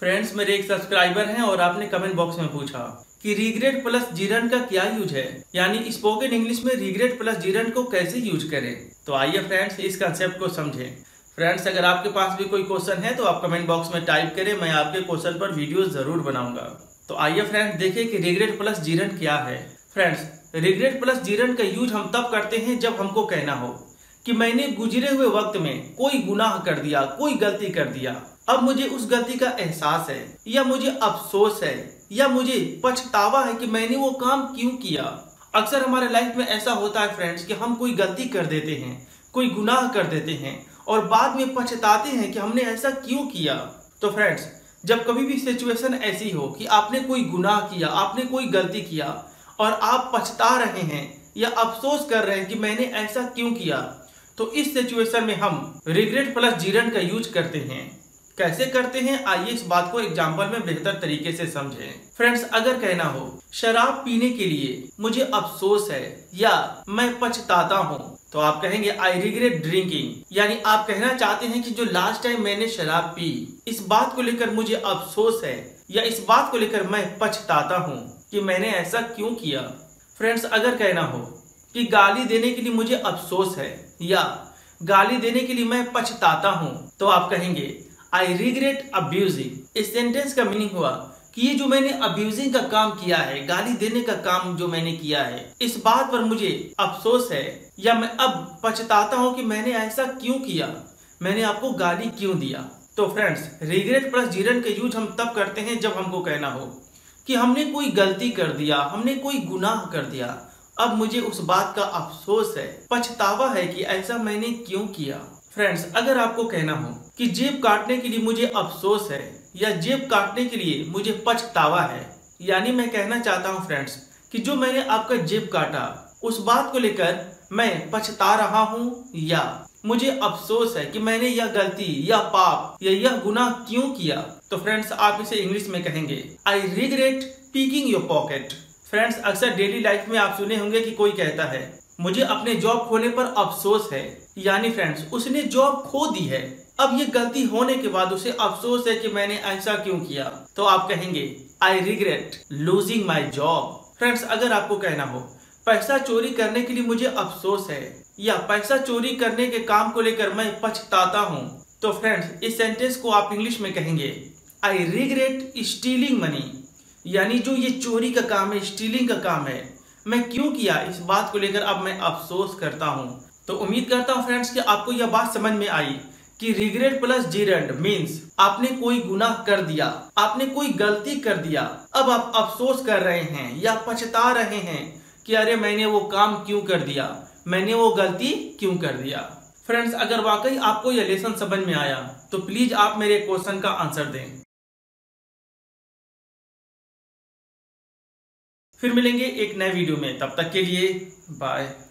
Friends मेरे एक subscriber हैं और आपने कमेंट बॉक्स में पूछा कि रिग्रेट प्लस जीरन का क्या यूज़ है? यानी स्पोकन इंग्लिश में रिग्रेट प्लस जीरन को कैसे यूज़ करें? तो आइए फ्रेंड्स इस कंसेप्ट को समझें। फ्रेंड्स अगर आपके पास भी कोई क्वेश्चन है तो आप कमेंट बॉक्स में टाइप करें, मैं आपके क्वेश्चन पर वीडियो ज़रूर बनाऊँगा। तो आइए फ्रेंड्स देखें कि रिग्रेट प्लस जीरन क्या है। फ्रेंड्स रिग्रेट प्लस जीरन का यूज़ हम तब करते हैं जब हमको कहना हो। कि मैंने गुजरे हुए वक्त में कोई गुनाह कर दिया, कोई गलती कर दिया। अब मुझे उस गलती का एहसास है, या मुझे अफसोस है, या मुझे पछतावा है कि मैंने वो काम क्यों किया। अक्सर हमारे लाइफ में ऐसा होता है फ्रेंड्स कि हम कोई गलती कर देते हैं, कोई गुनाह कर देते हैं, और बाद में पछताते हैं कि हमने ऐसा क्यों किया। तो फ्रेंड्स जब कभी भी सिचुएशन ऐसी हो कि आपने कोई गुनाह किया, आपने कोई गलती किया, और आप पछता रहे हैं, या अफसोस कर रहे हैं कि मैंने ऐसा क्यों किया तो इस सिचुएशन में हम रिग्रेट प्लस जीरन का यूज़ करते हैं। कैसे करते हैं? आइए इस बात को एग्ज़ाम्पल में बेहतर तरीके से समझें। फ्रेंड्स अगर कहना हो, शराब पीने के लिए मुझे अफसोस है या मैं पछताता हूँ तो आप कहेंगे आई रिग्रेट ड्रिंकिंग यानी आप कहना चाहते हैं कि जो लास्ट टाइम मैंने शराब पी, इस बात को लेकर मुझे अफसोस है या इस बात को लेकर मैं पछताता हूँ कि मैंने ऐसा क्यों किया? फ्रेंड्स अगर कहना हो कि गाली देने के लिए मुझे अफसोस है या गाली देने के लिए मैं पछताता हूँ। तो आप कहेंगे आई रिग्रेट अब्यूजिंग इस सेंटेंस का मीनिंग हुआ कि ये जो मैंने अब्यूजिंग का काम किया है, गाली देने का काम जो मैंने किया है, इस बात पर मुझे अफसोस है या मैं अब पछताता हूँ कि मैंने ऐसा क्यों किया? मैंने आपको गाली क्यों दिया? तो फ्रेंड्स रिग्रेट प्लस जीरन का यूज़ हम तब करते हैं जब हमको कहना हो कि हमने कोई गलती कर दिया, हमने कोई गुनाह कर दिया। अब मुझे उस बात का अफसोस है, पछतावा है कि ऐसा मैंने क्यों किया। फ्रेंड्स अगर आपको कहना हो कि जेब काटने के लिए मुझे अफसोस है, या जेब काटने के लिए मुझे पछतावा है, यानी मैं कहना चाहता हूँ फ्रेंड्स कि जो मैंने आपका जेब काटा, उस बात को लेकर मैं पछता रहा हूँ, या मुझे अफसोस है कि मैंने यह गलती, या पाप, या यह गुनाह क्यों किया? तो फ्रेंड्स आप इसे इंग्लिश में कहेंगे I regret picking your pocket friends अक्सर डेली लाइफ में आप सुने होंगे कि कोई कहता है, मुझे अपने जॉब खोने पर अफसोस है। यानी फ्रेंड्स उसने जॉब खो दी है। अब ये गलती होने के बाद उसे अफसोस है कि मैंने ऐसा क्यों किया। तो आप कहेंगे I regret losing my job friends अगर आपको कहना हो, पैसा चोरी करने के लिए मुझे अफसोस है या पैसा चोरी करने के काम को लेकर मैं पछताता हूँ तो फ्रेंड्स इस सेंटेंस को आप इंग्लिश में कहेंगे आई रिग्रेट स्टीलिंग मनी यानी जो ये चोरी का काम है स्टीलिंग का काम है, मैं क्यों किया? इस बात को लेकर अब मैं अफसोस करता हूँ। तो उम्मीद करता हूँ फ्रेंड्स कि आपको यह बात समझ में आई कि रिग्रेट प्लस जीरेंड मीन्स आपने कोई गुनाह कर दिया, आपने कोई गलती कर दिया। अब आप अफसोस कर रहे हैं या पछता रहे हैं कि अरे मैंने वो काम क्यों कर दिया? मैंने वो गलती क्यों कर दिया? फ्रेंड्स अगर वाकई आपको यह लेसन समझ में आया तो प्लीज़ आप मेरे क्वेश्चन का आंसर दें। फिर मिलेंगे एक नए वीडियो में। तब तक के लिए बाय।